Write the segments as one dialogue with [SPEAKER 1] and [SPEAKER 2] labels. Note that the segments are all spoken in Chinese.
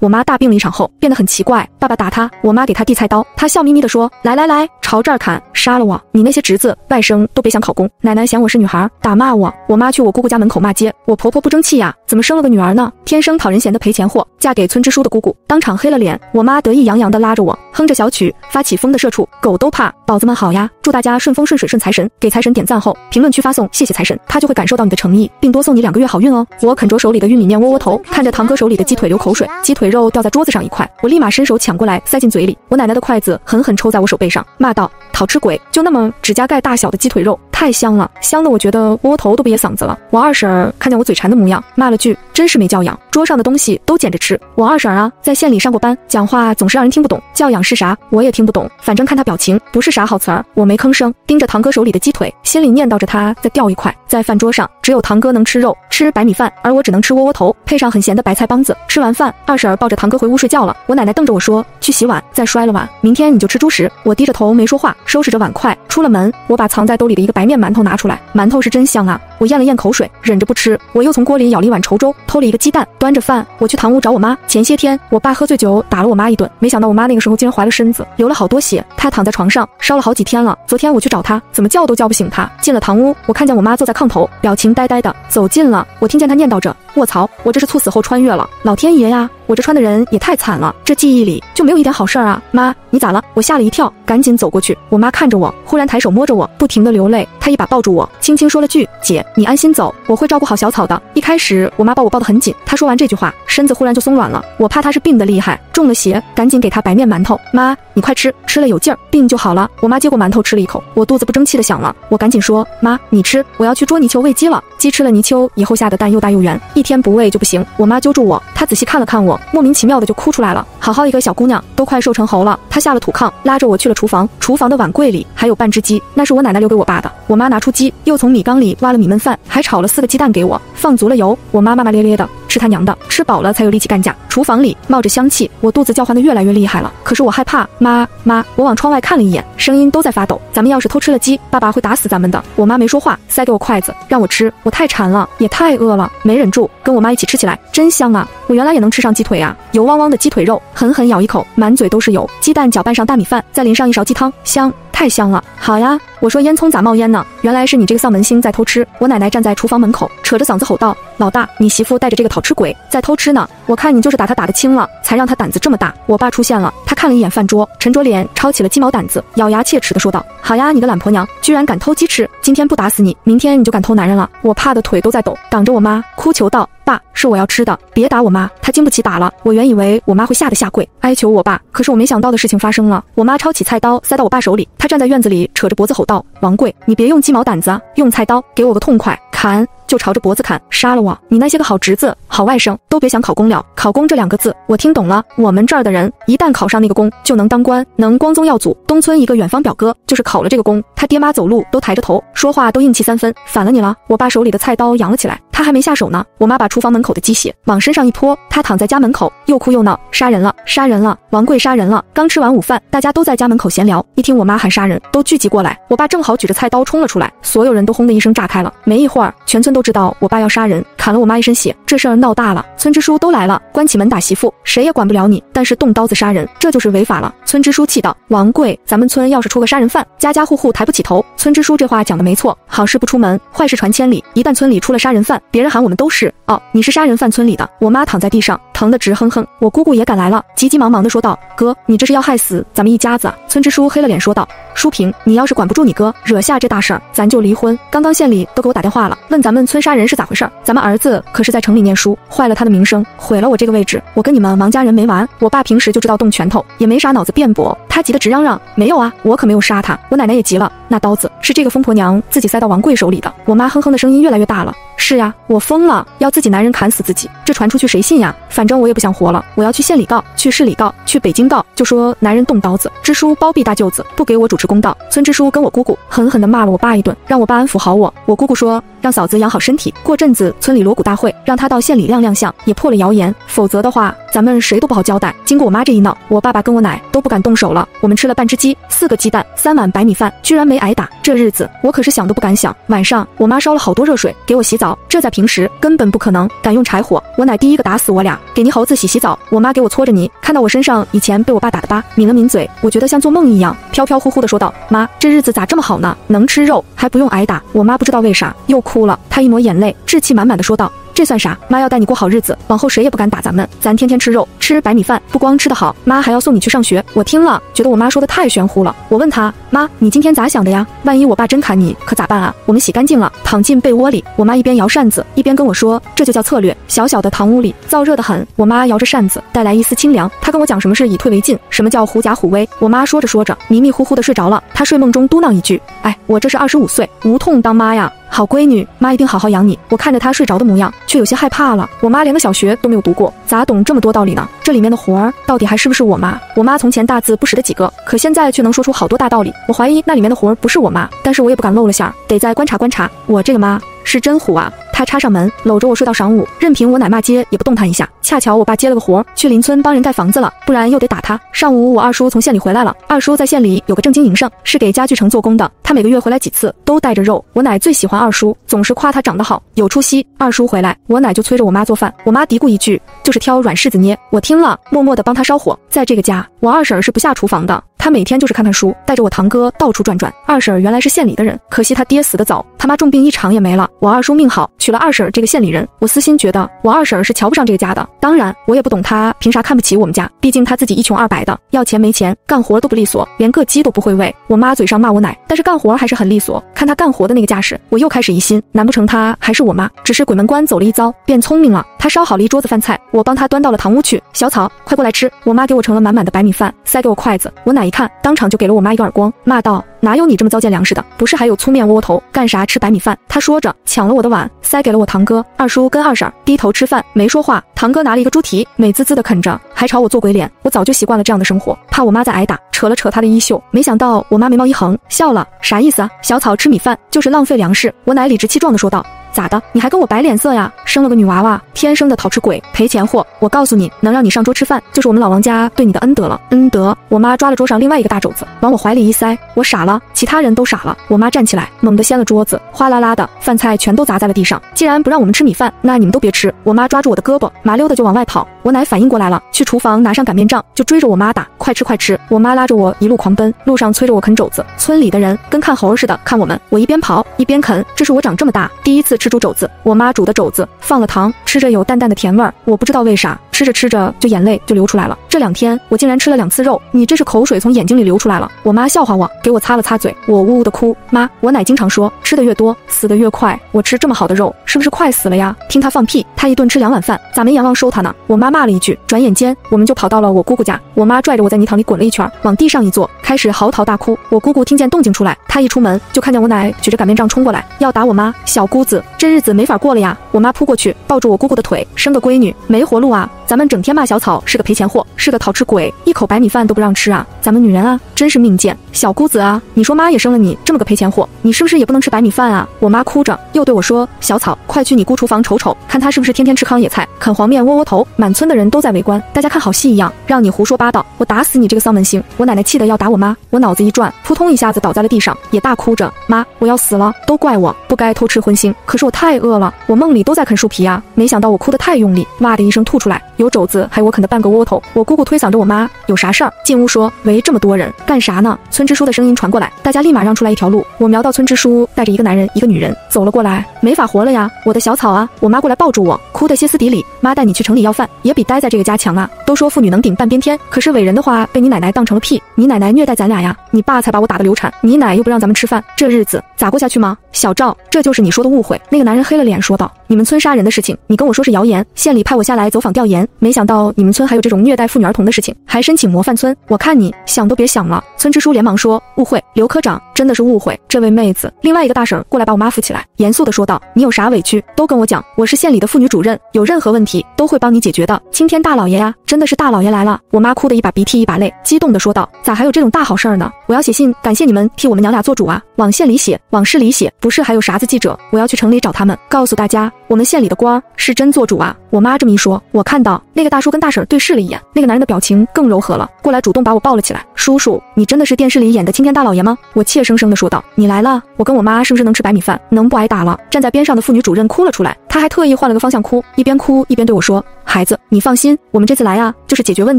[SPEAKER 1] 我妈大病了一场后变得很奇怪，爸爸打她，我妈给她递菜刀，她笑眯眯地说：“来来来，朝这儿砍，杀了我！你那些侄子外甥都别想考公。”奶奶嫌我是女孩，打骂我。我妈去我姑姑家门口骂街，我婆婆不争气呀，怎么生了个女儿呢？天生讨人嫌的赔钱货，嫁给村支书的姑姑，当场黑了脸。我妈得意洋洋地拉着我，哼着小曲，发起疯的社畜，狗都怕。宝子们好呀，祝大家顺风顺水顺财神，给财神点赞后，评论区发送谢谢财神，他就会感受到你的诚意，并多送你两个月好运哦。我啃着手里的玉米面窝窝头，看着堂哥手里的鸡腿流口水，鸡腿肉掉在桌子上一块，我立马伸手抢过来塞进嘴里。我奶奶的筷子狠狠抽在我手背上，骂道：“讨吃鬼！就那么指甲盖大小的鸡腿肉，太香了，香的我觉得窝窝头都憋嗓子了。”我二婶儿看见我嘴馋的模样，骂了句：“真是没教养，桌上的东西都捡着吃。”我二婶儿啊，在县里上过班，讲话总是让人听不懂，教养是啥，我也听不懂，反正看她表情不是啥好词儿，我没吭声，盯着堂哥手里的鸡腿，心里念叨着他再掉一块。在饭桌上，只有堂哥能吃肉，吃白米饭，而我只能吃窝窝头，配上很咸的白菜帮子。吃完饭，二婶儿抱着堂哥回屋睡觉了。我奶奶瞪着我说：“去洗碗，再摔了碗，明天你就吃猪食。”我低着头没说话，收拾着碗筷，出了门。我把藏在兜里的一个白白面馒头拿出来，馒头是真香啊！我咽了咽口水，忍着不吃。我又从锅里舀了一碗稠粥，偷了一个鸡蛋，端着饭，我去堂屋找我妈。前些天，我爸喝醉酒打了我妈一顿，没想到我妈那个时候竟然怀了身子，流了好多血。她躺在床上烧了好几天了。昨天我去找她，怎么叫都叫不醒她。进了堂屋，我看见我妈坐在炕头，表情呆呆的。走近了，我听见她念叨着：“卧槽，我这是猝死后穿越了，老天爷呀！我这穿的人也太惨了，这记忆里就没有一点好事儿啊！”妈，你咋了？我吓了一跳，赶紧走过去。我妈看着我，忽然抬手摸着我，不停的流泪。她一把抱住我，轻轻说了句：“姐，你安心走，我会照顾好小草的。”一开始，我妈抱我抱得很紧。她说完这句话，身子忽然就松软了。我怕她是病得厉害，中了邪，赶紧给她白面馒头。妈，你快吃，吃了有劲儿，病就好了。我妈接过馒头吃了一口，我肚子不争气的响了。我赶紧说：“妈，你吃，我要去捉泥鳅喂鸡了。鸡吃了泥鳅以后下的蛋又大又圆，一天不喂就不行。”我妈揪住我，她仔细看了看我，莫名其妙的就哭出来了。好好一个小姑娘，都快瘦成猴了。她下了土炕，拉着我去了厨房。厨房的碗柜里还有半只鸡，那是我奶奶留给我爸的。我妈拿出鸡，又从米缸里挖了米焖饭，还炒了四个鸡蛋给我，放足了油。我妈骂骂咧咧的，是他娘的，吃饱了才有力气干架。厨房里冒着香气，我肚子叫唤的越来越厉害了。可是我害怕，妈妈，我往窗外看了一眼，声音都在发抖。咱们要是偷吃了鸡，爸爸会打死咱们的。我妈没说话，塞给我筷子让我吃。我太馋了，也太饿了，没忍住，跟我妈一起吃起来，真香啊！我原来也能吃上鸡腿啊，油汪汪的鸡腿肉，狠狠咬一口，满嘴都是油。鸡蛋搅拌上大米饭，再淋上一勺鸡汤，香。太香了，好呀！我说烟囱咋冒烟呢？原来是你这个丧门星在偷吃。我奶奶站在厨房门口，扯着嗓子吼道：“老大，你媳妇带着这个讨吃鬼在偷吃呢！我看你就是打他打得轻了，才让他胆子这么大。”我爸出现了，他看了一眼饭桌，沉着脸抄起了鸡毛掸子，咬牙切齿地说道：“好呀，你个懒婆娘，居然敢偷鸡吃！今天不打死你，明天你就敢偷男人了！”我怕的腿都在抖，挡着我妈，哭求道：“爸，是我要吃的，别打我妈，她经不起打了。”我原以为我妈会吓得下跪哀求我爸，可是我没想到的事情发生了，我妈抄起菜刀塞到我爸手里，她站在院子里扯着脖子吼道：“王贵，你别用鸡毛掸子啊，用菜刀，给我个痛快，砍！”就朝着脖子砍，杀了我！你那些个好侄子、好外甥都别想考公了。考公这两个字，我听懂了。我们这儿的人一旦考上那个公，就能当官，能光宗耀祖。东村一个远方表哥就是考了这个公，他爹妈走路都抬着头，说话都硬气三分。反了你了！我爸手里的菜刀扬了起来，他还没下手呢。我妈把厨房门口的鸡血往身上一泼，他躺在家门口又哭又闹，杀人了，杀人了！王贵杀人了！刚吃完午饭，大家都在家门口闲聊，一听我妈喊杀人，都聚集过来。我爸正好举着菜刀冲了出来，所有人都轰的一声炸开了。没一会儿，全村都知道我爸要。杀人砍了我妈一身血，这事儿闹大了，村支书都来了，关起门打媳妇，谁也管不了你。但是动刀子杀人，这就是违法了。村支书气道：“王贵，咱们村要是出个杀人犯，家家户户抬不起头。”村支书这话讲的没错，好事不出门，坏事传千里。一旦村里出了杀人犯，别人喊我们都是哦，你是杀人犯村里的。我妈躺在地上，疼得直哼哼。我姑姑也赶来了，急急忙忙地说道：“哥，你这是要害死咱们一家子。”村支书黑了脸说道：“淑萍，你要是管不住你哥，惹下这大事儿，咱就离婚。刚刚县里都给我打电话了，问咱们村杀人是咋回事儿，咱们儿子。”可是，在城里念书，坏了他的名声，毁了我这个位置。我跟你们王家人没完。我爸平时就知道动拳头，也没啥脑子辩驳。他急得直嚷嚷：“没有啊，我可没有杀他。”我奶奶也急了，那刀子是这个疯婆娘自己塞到王贵手里的。我妈哼哼的声音越来越大了。是呀，我疯了，要自己男人砍死自己，这传出去谁信呀？反正我也不想活了，我要去县里告，去市里告，去北京告，就说男人动刀子，支书包庇大舅子，不给我主持公道。村支书跟我姑姑狠狠地骂了我爸一顿，让我爸安抚好我。我姑姑说。让嫂子养好身体。过阵子村里锣鼓大会，让他到县里亮亮相，也破了谣言。否则的话，咱们谁都不好交代。经过我妈这一闹，我爸爸跟我奶都不敢动手了。我们吃了半只鸡，四个鸡蛋，三碗白米饭，居然没挨打。这日子我可是想都不敢想。晚上我妈烧了好多热水给我洗澡，这在平时根本不可能敢用柴火。我奶第一个打死我俩，给泥猴子洗洗澡。我妈给我搓着泥，看到我身上以前被我爸打的疤，抿了抿嘴，我觉得像做梦一样，飘飘忽忽的说道：“妈，这日子咋这么好呢？能吃肉，还不用挨打。”我妈不知道为啥又哭哭了，她一抹眼泪，志气满满的说道。这算啥？妈要带你过好日子，往后谁也不敢打咱们。咱天天吃肉，吃白米饭，不光吃得好，妈还要送你去上学。我听了，觉得我妈说的太玄乎了。我问她，妈，你今天咋想的呀？万一我爸真砍你，可咋办啊？我们洗干净了，躺进被窝里。我妈一边摇扇子，一边跟我说，这就叫策略。小小的堂屋里，燥热的很。我妈摇着扇子，带来一丝清凉。她跟我讲什么是以退为进，什么叫狐假虎威。我妈说着说着，迷迷糊糊的睡着了。她睡梦中嘟囔一句，哎，我这是二十五岁，无痛当妈呀。好闺女，妈一定好好养你。我看着她睡着的模样，却有些害怕了。我妈连个小学都没有读过，咋懂这么多道理呢？这里面的活儿到底还是不是我妈？我妈从前大字不识的几个，可现在却能说出好多大道理。我怀疑那里面的活儿不是我妈，但是我也不敢露了馅儿，得再观察观察。我这个妈是真虎啊！她插上门，搂着我睡到晌午，任凭我奶骂街也不动弹一下。恰巧我爸接了个活，去邻村帮人盖房子了，不然又得打他。上午我二叔从县里回来了，二叔在县里有个正经营生，是给家具城做工的。他每个月回来几次，都带着肉。我奶最喜欢二叔，总是夸他长得好，有出息。二叔回来，我奶就催着我妈做饭，我妈嘀咕一句，就是挑软柿子捏。我听了，默默地帮他烧火。在这个家，我二婶是不下厨房的。他每天就是看看书，带着我堂哥到处转转。二婶原来是县里的人，可惜他爹死得早，他妈重病一场也没了。我二叔命好，娶了二婶这个县里人。我私心觉得我二婶是瞧不上这个家的。当然，我也不懂他凭啥看不起我们家，毕竟他自己一穷二白的，要钱没钱，干活都不利索，连个鸡都不会喂。我妈嘴上骂我奶，但是干活还是很利索。看他干活的那个架势，我又开始疑心，难不成他还是我妈？只是鬼门关走了一遭，变聪明了。他烧好了一桌子饭菜，我帮他端到了堂屋去。小草，快过来吃。我妈给我盛了满满的白米饭，塞给我筷子。我奶一看，当场就给了我妈一个耳光，骂道：“哪有你这么糟践粮食的？不是还有粗面窝窝头，干啥吃白米饭？”他说着，抢了我的碗，塞给了我堂哥、二叔跟二婶，低头吃饭，没说话。堂哥拿了一个猪蹄，美滋滋的啃着，还朝我做鬼脸。我早就习惯了这样的生活，怕我妈再挨打，扯了扯她的衣袖。没想到我妈眉毛一横，笑了，啥意思啊？小草吃米饭就是浪费粮食。我奶理直气壮的说道。咋的？你还跟我摆脸色呀？生了个女娃娃，天生的讨吃鬼，赔钱货。我告诉你，能让你上桌吃饭，就是我们老王家对你的恩德了。恩德！我妈抓了桌上另外一个大肘子，往我怀里一塞，我傻了，其他人都傻了。我妈站起来，猛地掀了桌子，哗啦啦的饭菜全都砸在了地上。既然不让我们吃米饭，那你们都别吃。我妈抓住我的胳膊，麻溜的就往外跑。我奶反应过来了，去厨房拿上擀面杖，就追着我妈打，快吃快吃。我妈拉着我一路狂奔，路上催着我啃肘子。村里的人跟看猴似的看我们，我一边跑一边啃。这是我长这么大第一次吃猪肘子，我妈。煮的肘子放了糖，吃着有淡淡的甜味儿。我不知道为啥，吃着吃着就眼泪就流出来了。这两天我竟然吃了两次肉，你这是口水从眼睛里流出来了。我妈笑话我，给我擦了擦嘴，我呜呜的哭。妈，我奶经常说，吃的越多，死的越快。我吃这么好的肉，是不是快死了呀？听他放屁，他一顿吃两碗饭，咋没阎王收他呢？我妈骂了一句，转眼间我们就跑到了我姑姑家。我妈拽着我在泥塘里滚了一圈，往地上一坐，开始嚎啕大哭。我姑姑听见动静出来，她一出门就看见我奶举着擀面杖冲过来，要打我妈。小姑子，这日子没法过。了呀！我妈扑过去，抱住我姑姑的腿，生个闺女没活路啊！咱们整天骂小草是个赔钱货，是个讨吃鬼，一口白米饭都不让吃啊！咱们女人啊，真是命贱。小姑子啊，你说妈也生了你这么个赔钱货，你是不是也不能吃白米饭啊？我妈哭着又对我说：“小草，快去你姑厨房瞅瞅，看她是不是天天吃糠野菜，啃黄面窝窝头。满村的人都在围观，大家看好戏一样，让你胡说八道，我打死你这个丧门星！”我奶奶气得要打我妈，我脑子一转，扑通一下子倒在了地上，也大哭着：“妈，我要死了，都怪我不该偷吃荤腥，可是我太饿了。”我梦里都在啃树皮啊，没想到我哭得太用力，哇的一声吐出来，有肘子，还有我啃的半个窝头。我姑姑推搡着我妈，有啥事儿？进屋说，喂，这么多人干啥呢？村支书的声音传过来，大家立马让出来一条路。我瞄到村支书带着一个男人，一个女人走了过来，没法活了呀，我的小草啊！我妈过来抱住我，哭得歇斯底里。妈带你去城里要饭，也比待在这个家强啊。都说妇女能顶半边天，可是伟人的话被你奶奶当成了屁。你奶奶虐待咱俩呀，你爸才把我打得流产，你奶又不让咱们吃饭，这日子咋过下去吗？小赵，这就是你说的误会。那个男人黑了脸说道。你们村杀人的事情，你跟我说是谣言，县里派我下来走访调研，没想到你们村还有这种虐待妇女儿童的事情，还申请模范村，我看你想都别想了。村支书连忙说：“误会，刘科长真的是误会。”这位妹子，另外一个大婶过来把我妈扶起来，严肃的说道：“你有啥委屈都跟我讲，我是县里的妇女主任，有任何问题都会帮你解决的。青天大老爷呀，真的是大老爷来了！”我妈哭得一把鼻涕一把泪，激动的说道：“咋还有这种大好事儿呢？我要写信感谢你们替我们娘俩做主啊！往县里写，往市里写，不是还有啥子记者？我要去城里找他们，告诉大家我们县里的官是真做主啊！”我妈这么一说，我看到那个大叔跟大婶对视了一眼，那个男人的表情更柔和了，过来主动把我抱了起来。叔叔，你真的是电视里演的青天大老爷吗？我怯生生的说道。你来了，我跟我妈是不是能吃白米饭，能不挨打了？站在边上的妇女主任哭了出来，她还特意换了个方向哭，一边哭一边对我说：“孩子，你放心，我们这次来啊，就是解决问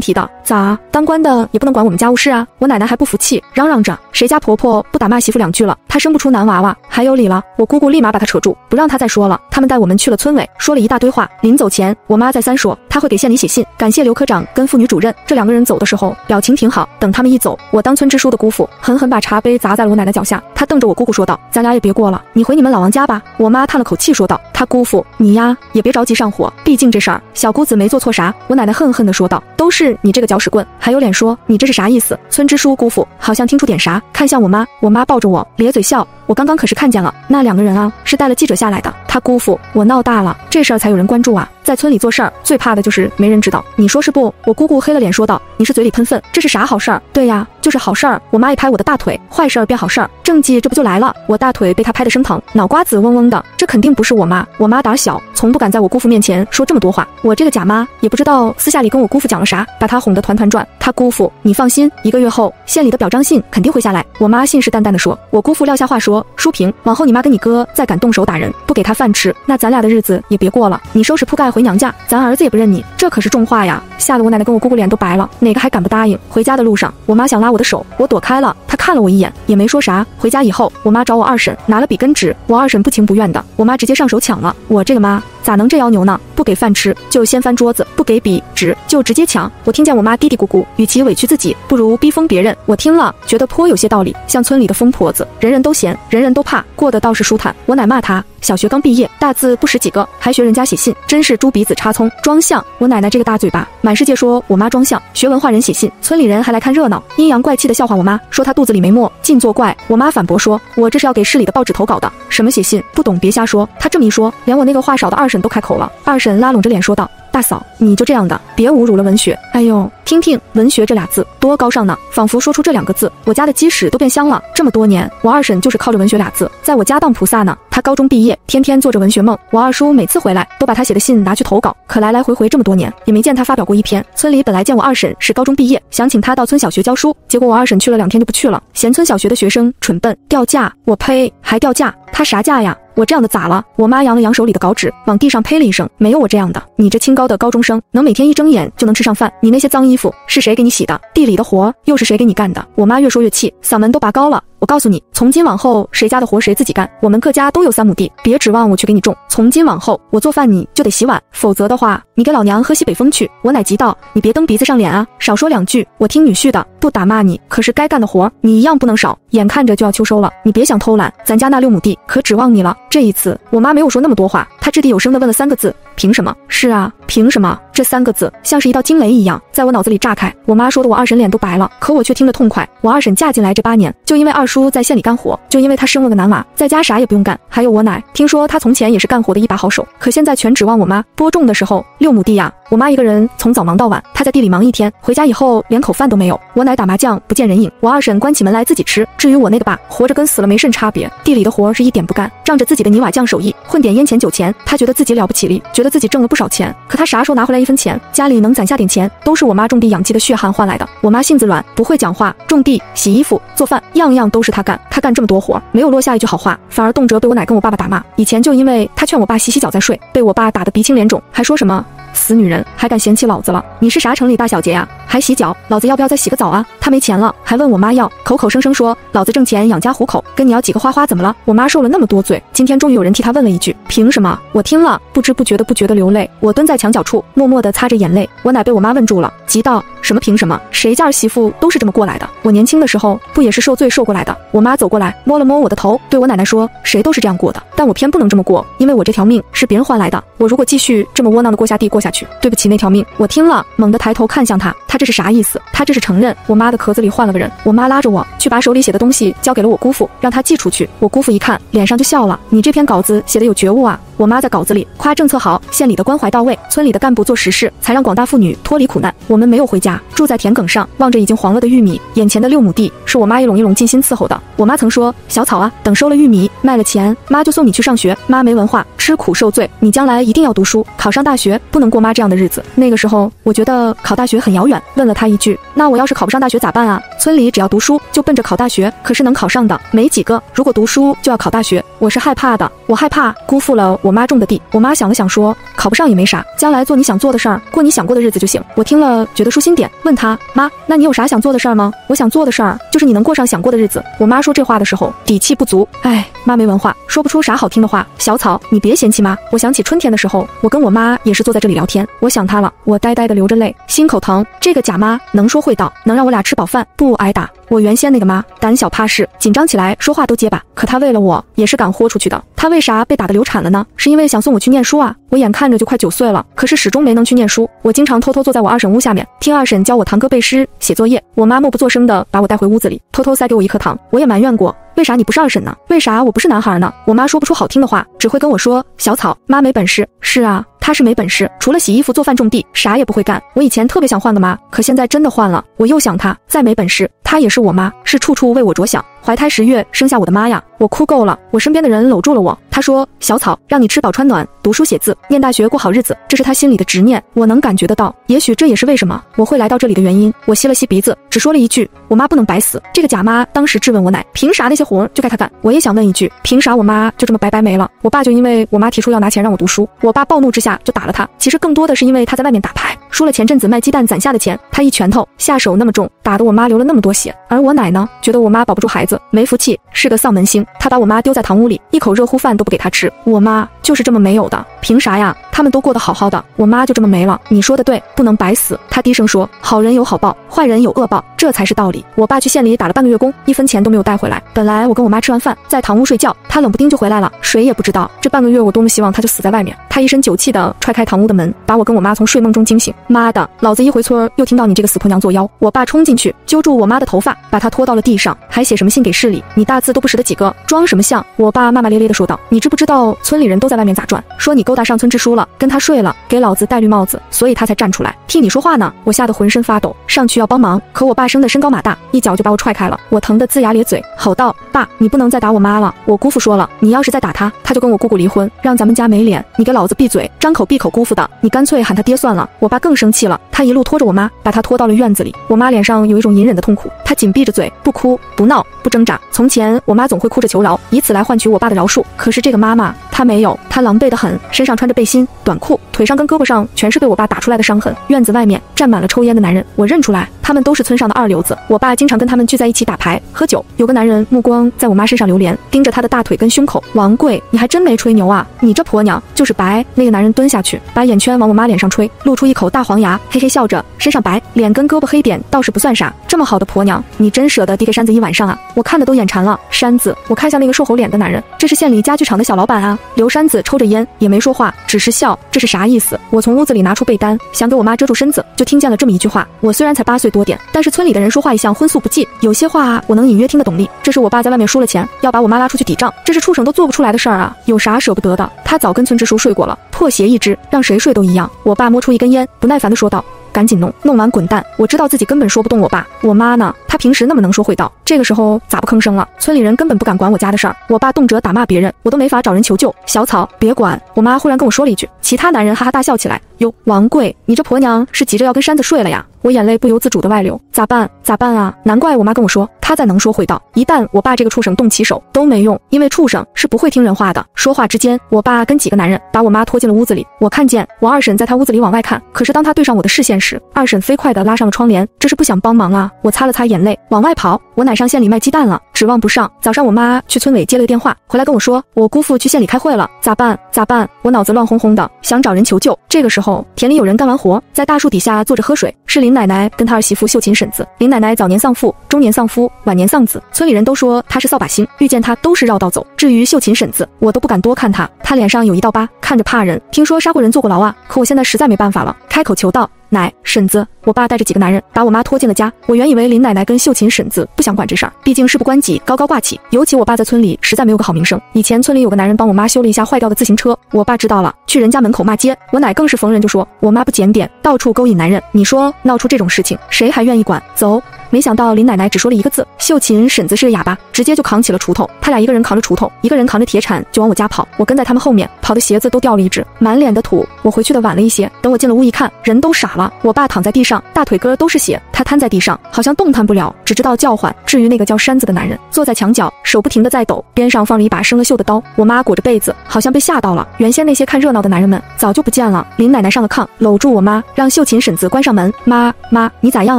[SPEAKER 1] 题的。咋，当官的也不能管我们家务事啊？”我奶奶还不服气，嚷嚷着：“谁家婆婆不打骂媳妇两句了？她生不出男娃娃，还有理了？”我姑姑立马把她扯住，不让她再说了。他们带我们去了村委，说了一大堆话。临走前，我妈再三说，她会给县里写信，感谢刘科长跟妇女主任。这两个人走的时候表情挺好。等他们一走，我当村支书的姑父狠狠把茶杯砸在了我奶奶脚下，他瞪着我姑姑说道：“咱俩也别过了，你回你们老王家吧。”我妈叹了口气说道：“他姑父，你呀也别着急上火，毕竟这事儿小姑子没做错啥。”我奶奶恨恨地说道：“都是你这个搅屎棍，还有脸说你这是啥意思？”村支书姑父好像听出点啥，看向我妈，我妈抱着我咧嘴笑。我刚刚可是看见了，那两个人啊是带了记者下来的。他姑父，我闹大了，这事儿才有人关注啊。在村里做事儿，最怕的就是没人知道。你说是不？我姑姑黑了脸说道：“你是嘴里喷粪，这是啥好事儿？”对呀，就是好事儿。我妈一拍我的大腿，坏事儿变好事儿，政绩这不就来了？我大腿被她拍得生疼，脑瓜子嗡嗡的。这肯定不是我妈，我妈胆小，从不敢在我姑父面前说这么多话。我这个假妈也不知道私下里跟我姑父讲了啥，把他哄得团团转。他姑父，你放心，一个月后县里的表彰信肯定会下来。我妈信誓旦旦地说。我姑父撂下话说：“淑萍，往后你妈跟你哥再敢动手打人，不给他饭吃，那咱俩的日子也别过了。你收拾铺盖回娘家，咱儿子也不认你，这可是重话呀！”吓得我奶奶跟我姑姑脸都白了，哪个还敢不答应？回家的路上，我妈想拉我的手，我躲开了。她看了我一眼，也没说啥。回家以后，我妈找我二婶拿了笔跟纸，我二婶不情不愿的，我妈直接上手抢了。我这个妈咋能这妖牛呢？不给饭吃就掀翻桌子，不给笔纸就直接抢。我听见我妈嘀嘀咕咕，与其委屈自己，不如逼疯别人。我听了觉得颇有些道理，像村里的疯婆子，人人都嫌，人人都怕，过得倒是舒坦。我奶骂她。小学刚毕业，大字不识几个，还学人家写信，真是猪鼻子插葱，装相。我奶奶这个大嘴巴，满世界说我妈装相，学文化人写信，村里人还来看热闹，阴阳怪气的笑话我妈，说她肚子里没墨，尽作怪。我妈反驳说，我这是要给市里的报纸投稿的，什么写信，不懂别瞎说。她这么一说，连我那个话少的二婶都开口了。二婶拉拢着脸说道。大嫂，你就这样的，别侮辱了文学。哎呦，听听“文学”这俩字多高尚呢！仿佛说出这两个字，我家的鸡屎都变香了。这么多年，我二婶就是靠着“文学”俩字，在我家当菩萨呢。她高中毕业，天天做着文学梦。我二叔每次回来，都把他写的信拿去投稿，可来来回回这么多年，也没见他发表过一篇。村里本来见我二婶是高中毕业，想请她到村小学教书，结果我二婶去了两天就不去了，嫌村小学的学生蠢笨，掉价。我呸，还掉价？他啥价呀？我这样的咋了？我妈扬了扬手里的稿纸，往地上呸了一声。没有我这样的，你这清高的高中生，能每天一睁眼就能吃上饭？你那些脏衣服是谁给你洗的？地里的活又是谁给你干的？我妈越说越气，嗓门都拔高了。我告诉你，从今往后谁家的活谁自己干。我们各家都有三亩地，别指望我去给你种。从今往后，我做饭你就得洗碗，否则的话，你给老娘喝西北风去。我奶急道：“你别蹬鼻子上脸啊，少说两句，我听女婿的，不打骂你。可是该干的活你一样不能少。眼看着就要秋收了，你别想偷懒，咱家那六亩地可指望你了。”这一次，我妈没有说那么多话，她掷地有声的问了三个字：“凭什么？”是啊，凭什么？这三个字像是一道惊雷一样，在我脑子里炸开。我妈说的，我二婶脸都白了，可我却听得痛快。我二婶嫁进来这八年，就因为二叔在县里干活，就因为他生了个男娃，在家啥也不用干。还有我奶，听说她从前也是干活的一把好手，可现在全指望我妈。播种的时候，六亩地呀，我妈一个人从早忙到晚，她在地里忙一天，回家以后连口饭都没有。我奶打麻将不见人影，我二婶关起门来自己吃。至于我那个爸，活着跟死了没甚差别，地里的活是一点不干，仗着自己的泥瓦匠手艺，混点烟钱酒钱，他觉得自己了不起哩，觉得自己挣了不少钱。可他啥时候拿回来一分钱？家里能攒下点钱，都是我妈种地养鸡的血汗换来的。我妈性子软，不会讲话，种地、洗衣服、做饭，样样都是她干。她干这么多活，没有落下一句好话，反而动辄被我奶跟我爸爸打骂。以前就因为她劝我爸洗洗脚再睡，被我爸打得鼻青脸肿，还说什么。死女人还敢嫌弃老子了？你是啥城里大小姐呀？还洗脚？老子要不要再洗个澡啊？他没钱了，还问我妈要，口口声声说老子挣钱养家糊口，跟你要几个花花怎么了？我妈受了那么多罪，今天终于有人替她问了一句：凭什么？我听了不知不觉的不觉得流泪，我蹲在墙角处，默默地擦着眼泪。我奶被我妈问住了，急道。什么凭什么？谁家儿媳妇都是这么过来的。我年轻的时候不也是受罪受过来的？我妈走过来摸了摸我的头，对我奶奶说：“谁都是这样过的，但我偏不能这么过，因为我这条命是别人换来的。我如果继续这么窝囊的过下地过下去，对不起那条命。”我听了，猛地抬头看向他，他这是啥意思？他这是承认我妈的壳子里换了个人。我妈拉着我去把手里写的东西交给了我姑父，让他寄出去。我姑父一看，脸上就笑了：“你这篇稿子写的有觉悟啊！”我妈在稿子里夸政策好，县里的关怀到位，村里的干部做实事，才让广大妇女脱离苦难。我们没有回家，住在田埂上，望着已经黄了的玉米。眼前的六亩地是我妈一垄一垄尽心伺候的。我妈曾说：“小草啊，等收了玉米，卖了钱，妈就送你去上学。妈没文化，吃苦受罪，你将来一定要读书，考上大学，不能过妈这样的日子。”那个时候，我觉得考大学很遥远，问了她一句：“那我要是考不上大学咋办啊？”村里只要读书就奔着考大学，可是能考上的没几个。如果读书就要考大学，我是害怕的，我害怕辜负了我妈种的地。我妈想了想说：“考不上也没啥，将来做你想做的事儿，过你想过的日子就行。”我听了觉得舒心点，问她：“妈，那你有啥想做的事儿吗？”我想做的事儿就是你能过上想过的日子。我妈说这话的时候底气不足，哎，妈没文化，说不出啥好听的话。小草，你别嫌弃妈。我想起春天的时候，我跟我妈也是坐在这里聊天，我想她了，我呆呆的流着泪，心口疼。这个假妈能说会道，能让我俩吃饱饭，不挨打。我原先那个妈胆小怕事，紧张起来说话都结巴，可她为了我也是敢豁出去的。她为啥被打得流产了呢？是因为想送我去念书啊！我眼看着就快九岁了，可是始终没能去念书。我经常偷偷坐在我二婶屋下面，听二婶教我堂哥背诗、写作业。我妈默不作声的把我带回屋子里，偷偷塞给我一颗糖。我也埋怨过，为啥你不是二婶呢？为啥我不是男孩呢？我妈说不出好听的话，只会跟我说：“小草，妈没本事。”是啊。他是没本事，除了洗衣服、做饭、种地，啥也不会干。我以前特别想换个妈，可现在真的换了，我又想他。再没本事，他也是我妈，是处处为我着想。怀胎十月生下我的妈呀，我哭够了。我身边的人搂住了我，他说：“小草，让你吃饱穿暖，读书写字，念大学，过好日子。”这是他心里的执念，我能感觉得到。也许这也是为什么我会来到这里的原因。我吸了吸鼻子，只说了一句：“我妈不能白死。”这个假妈当时质问我奶：“凭啥那些活就该他干？”我也想问一句：“凭啥我妈就这么白白没了？”我爸就因为我妈提出要拿钱让我读书，我爸暴怒之下就打了他。其实更多的是因为他在外面打牌输了前阵子卖鸡蛋攒下的钱，他一拳头下手那么重，打得我妈流了那么多血。而我奶呢，觉得我妈保不住孩子，没福气。是个丧门星，他把我妈丢在堂屋里，一口热乎饭都不给她吃。我妈就是这么没有的，凭啥呀？他们都过得好好的，我妈就这么没了。你说的对，不能白死。他低声说：“好人有好报，坏人有恶报，这才是道理。”我爸去县里打了半个月工，一分钱都没有带回来。本来我跟我妈吃完饭在堂屋睡觉，他冷不丁就回来了，谁也不知道。这半个月我多么希望他就死在外面。他一身酒气的踹开堂屋的门，把我跟我妈从睡梦中惊醒。妈的，老子一回村又听到你这个死婆娘作妖。我爸冲进去揪住我妈的头发，把她拖到了地上，还写什么信给市里？你大字都不识得几个，装什么像？我爸骂骂咧咧的说道：“你知不知道村里人都在外面咋转？说你勾搭上村支书了，跟他睡了。”给老子戴绿帽子，所以他才站出来替你说话呢。我吓得浑身发抖，上去要帮忙，可我爸生的身高马大，一脚就把我踹开了。我疼得龇牙咧嘴，吼道：“爸，你不能再打我妈了！我姑父说了，你要是再打他，他就跟我姑姑离婚，让咱们家没脸。你给老子闭嘴，张口闭口姑父的，你干脆喊他爹算了。”我爸更生气了，他一路拖着我妈，把她拖到了院子里。我妈脸上有一种隐忍的痛苦，她紧闭着嘴，不哭不闹不挣扎。从前我妈总会哭着求饶，以此来换取我爸的饶恕。可是这个妈妈，他没有，他狼狈得很，身上穿着背心短裤，腿上。跟胳膊上全是被我爸打出来的伤痕，院子外面站满了抽烟的男人，我认出来，他们都是村上的二流子。我爸经常跟他们聚在一起打牌喝酒。有个男人目光在我妈身上流连，盯着她的大腿跟胸口。王贵，你还真没吹牛啊！你这婆娘就是白。那个男人蹲下去，把眼圈往我妈脸上吹，露出一口大黄牙，嘿嘿笑着。身上白，脸跟胳膊黑点倒是不算啥。这么好的婆娘，你真舍得递给山子一晚上啊？我看的都眼馋了。山子，我看向那个瘦猴脸的男人，这是县里家具厂的小老板啊。刘山子抽着烟，也没说话，只是笑。这是啥意思？我从屋子里拿出被单，想给我妈遮住身子，就听见了这么一句话。我虽然才八岁多点，但是村里的人说话一向荤素不忌，有些话我能隐约听得懂力。这是我爸在外面输了钱，要把我妈拉出去抵账，这是畜生都做不出来的事儿啊！有啥舍不得的？他早跟村支书睡过了，破鞋一只，让谁睡都一样。我爸摸出一根烟，不耐烦地说道。赶紧弄，弄完滚蛋！我知道自己根本说不动我爸，我妈呢？她平时那么能说会道，这个时候咋不吭声了？村里人根本不敢管我家的事儿，我爸动辄打骂别人，我都没法找人求救。小草，别管！我妈忽然跟我说了一句，其他男人哈哈大笑起来。哟，王贵，你这婆娘是急着要跟山子睡了呀？我眼泪不由自主的外流，咋办？咋办啊？难怪我妈跟我说，她再能说会道，一旦我爸这个畜生动起手都没用，因为畜生是不会听人话的。说话之间，我爸跟几个男人把我妈拖进了屋子里。我看见我二婶在他屋子里往外看，可是当他对上我的视线时，二婶飞快地拉上了窗帘，这是不想帮忙啊！我擦了擦眼泪，往外跑。我奶上县里卖鸡蛋了，指望不上。早上我妈去村委接了个电话，回来跟我说，我姑父去县里开会了，咋办？咋办？我脑子乱哄哄的，想找人求救。这个时候，田里有人干完活，在大树底下坐着喝水，是林奶奶跟她儿媳妇秀琴婶子。林奶奶早年丧父，中年丧夫，晚年丧子，村里人都说她是扫把星，遇见她都是绕道走。至于秀琴婶子，我都不敢多看她，她脸上有一道疤，看着怕人。听说杀过人，坐过牢啊。可我现在实在没办法了，开口求道。奶婶子，我爸带着几个男人把我妈拖进了家。我原以为林奶奶跟秀琴婶子不想管这事儿，毕竟事不关己，高高挂起。尤其我爸在村里实在没有个好名声。以前村里有个男人帮我妈修了一下坏掉的自行车，我爸知道了，去人家门口骂街。我奶更是逢人就说我妈不检点，到处勾引男人。你说闹出这种事情，谁还愿意管？走。没想到林奶奶只说了一个字，秀琴婶子是个哑巴，直接就扛起了锄头。他俩一个人扛着锄头，一个人扛着铁铲，就往我家跑。我跟在他们后面，跑的鞋子都掉了一只，满脸的土。我回去的晚了一些，等我进了屋一看，人都傻了。我爸躺在地上，大腿根都是血，他瘫在地上，好像动弹不了，只知道叫唤。至于那个叫山子的男人，坐在墙角，手不停的在抖，边上放着一把生了锈的刀。我妈裹着被子，好像被吓到了。原先那些看热闹的男人们早就不见了。林奶奶上了炕，搂住我妈，让秀琴婶子关上门。妈妈，你咋样